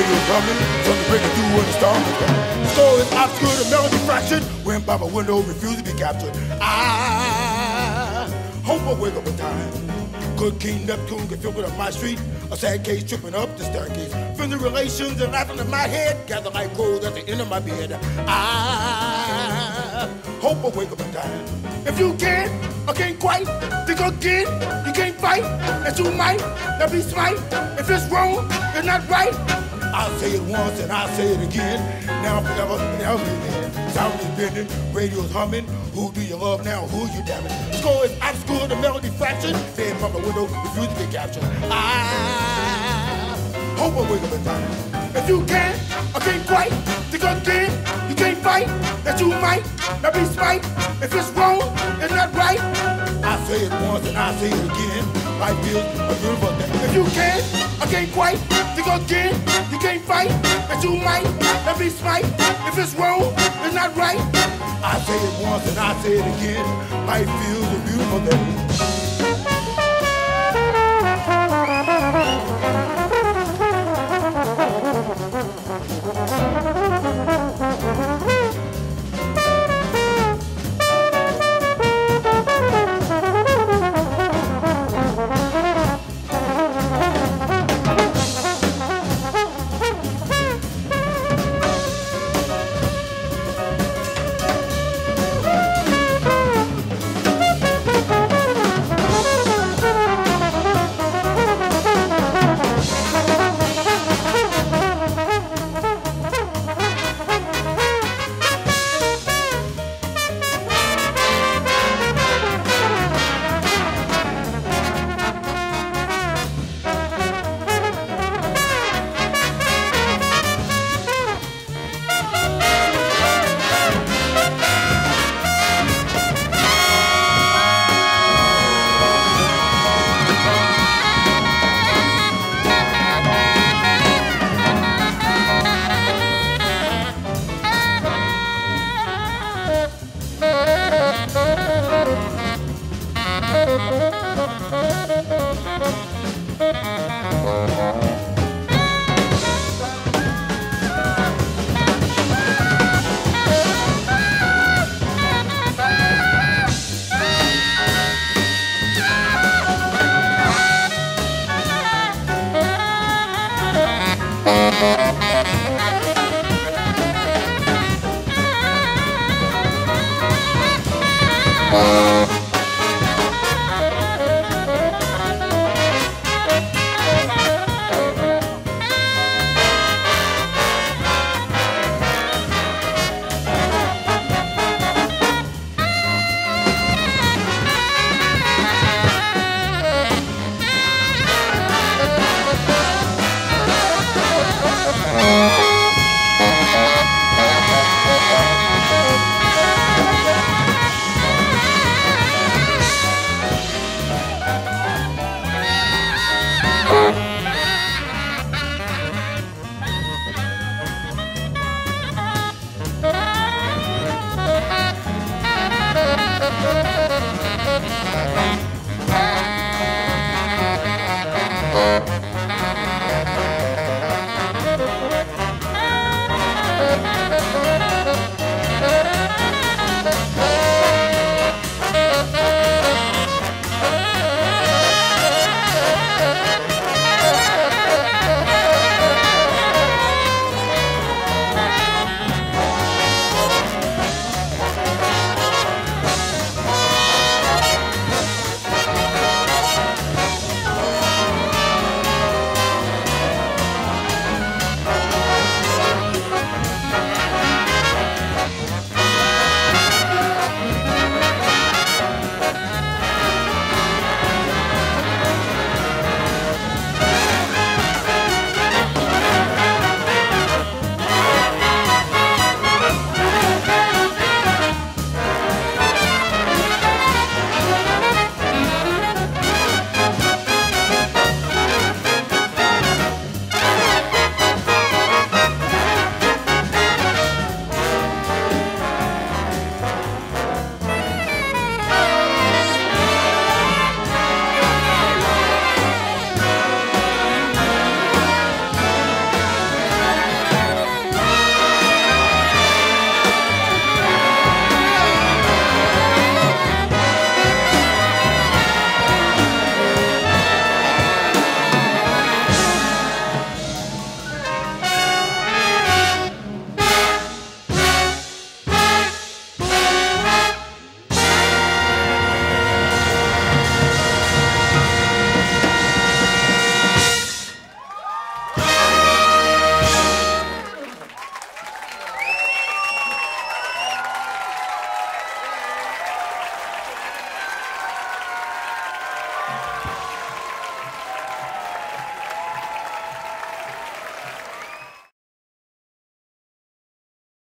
humming, something breaking through when the storm is coming. Score is obscure, the melody fractured, when by my window refused to be captured. I hope I wake up in time. Good King Neptune can feel it on my street. A sad case tripping up the staircase. Friendly relations and laughing in my head. Gather like cold at the end of my bed. I hope I wake up in time. If you can't, I can't quite. Think again, you can't fight. And you might not be smite. If it's wrong, it's not right. I'll say it once and I'll say it again. Now forever and ever again. Sound is bending, radio's humming. Who do you love now? Who you damning? Score is obscure, the melody fractured. Fed from the window, refuse to be captured. I hope I wake up in time. If you can't, I can't fight. quite. Think again, you can't fight. That you might not be smite. If it's wrong, it's not right. I say it once and I say it again. Life feels a beautiful thing. If you can't, I can't quite. you Think again, you can't fight. That you might not be. If it's wrong, it's not right. I say it once and I say it again. Life feels a beautiful thing.